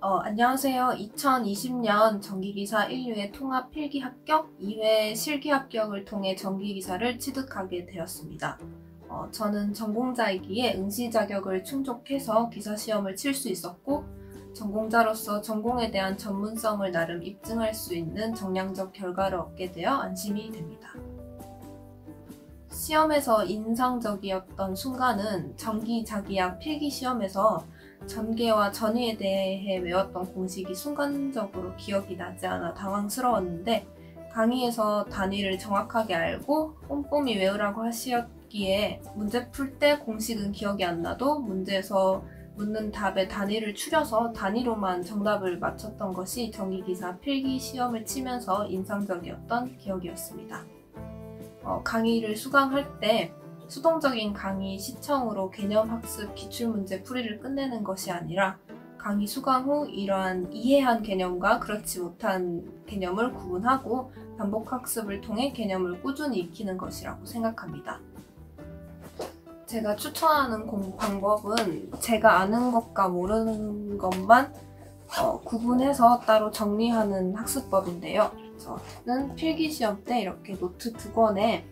어, 안녕하세요. 2020년 전기기사 1류의 통합 필기 합격, 2회 실기 합격을 통해 전기기사를 취득하게 되었습니다. 어, 저는 전공자이기에 응시 자격을 충족해서 기사 시험을 칠 수 있었고, 전공자로서 전공에 대한 전문성을 나름 입증할 수 있는 정량적 결과를 얻게 되어 안심이 됩니다. 시험에서 인상적이었던 순간은 전기 자기약 필기 시험에서 전개와 전위에 대해 외웠던 공식이 순간적으로 기억이 나지 않아 당황스러웠는데 강의에서 단위를 정확하게 알고 꼼꼼히 외우라고 하시었기에 문제 풀 때 공식은 기억이 안 나도 문제에서 묻는 답의 단위를 추려서 단위로만 정답을 맞췄던 것이 전기기사 필기 시험을 치면서 인상적이었던 기억이었습니다. 어, 강의를 수강할 때 수동적인 강의 시청으로 개념 학습 기출문제 풀이를 끝내는 것이 아니라 강의 수강 후 이러한 이해한 개념과 그렇지 못한 개념을 구분하고 반복 학습을 통해 개념을 꾸준히 익히는 것이라고 생각합니다. 제가 추천하는 공 방법은 제가 아는 것과 모르는 것만 어, 구분해서 따로 정리하는 학습법인데요. 저는 필기 시험 때 이렇게 노트 두 권에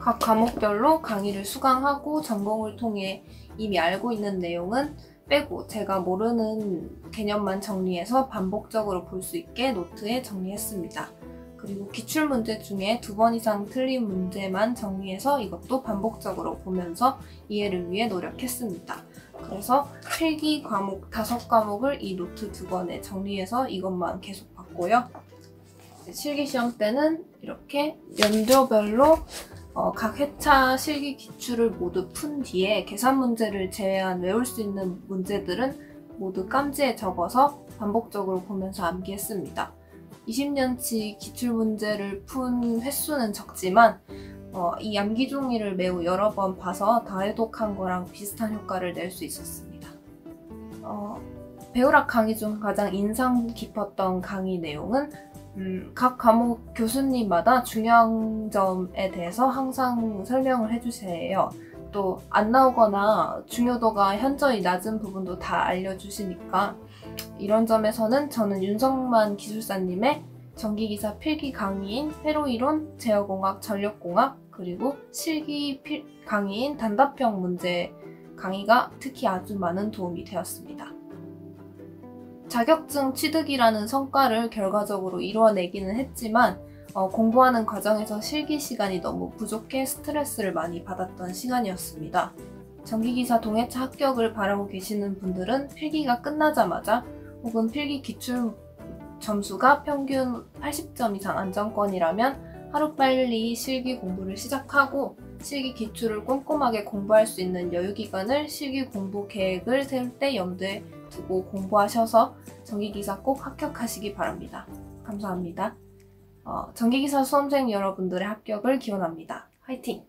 각 과목별로 강의를 수강하고 전공을 통해 이미 알고 있는 내용은 빼고 제가 모르는 개념만 정리해서 반복적으로 볼 수 있게 노트에 정리했습니다. 그리고 기출문제 중에 두 번 이상 틀린 문제만 정리해서 이것도 반복적으로 보면서 이해를 위해 노력했습니다. 그래서 필기 과목 다섯 과목을 이 노트 두 권에 정리해서 이것만 계속 봤고요. 실기 시험 때는 이렇게 연도별로 어, 각 회차 실기 기출을 모두 푼 뒤에 계산 문제를 제외한 외울 수 있는 문제들은 모두 깜지에 적어서 반복적으로 보면서 암기했습니다. 20년치 기출 문제를 푼 횟수는 적지만 어, 이 암기 종이를 매우 여러 번 봐서 다해독한 거랑 비슷한 효과를 낼 수 있었습니다. 어, 배우락 강의 중 가장 인상 깊었던 강의 내용은 음, 각 과목 교수님마다 중요한 점에 대해서 항상 설명을 해주세요. 또 안 나오거나 중요도가 현저히 낮은 부분도 다 알려주시니까 이런 점에서는 저는 윤성만 기술사님의 전기기사 필기 강의인 회로이론, 제어공학, 전력공학 그리고 실기 필 강의인 단답형 문제 강의가 특히 아주 많은 도움이 되었습니다. 자격증 취득이라는 성과를 결과적으로 이루어내기는 했지만 어, 공부하는 과정에서 실기 시간이 너무 부족해 스트레스를 많이 받았던 시간이었습니다. 전기기사 동해차 합격을 바라고 계시는 분들은 필기가 끝나자마자 혹은 필기 기출 점수가 평균 80점 이상 안정권이라면 하루빨리 실기 공부를 시작하고 실기 기출을 꼼꼼하게 공부할 수 있는 여유 기간을 실기 공부 계획을 세울 때 염두에 두고 공부하셔서 전기기사 꼭 합격하시기 바랍니다. 감사합니다. 어, 전기기사 수험생 여러분들의 합격을 기원합니다. 화이팅!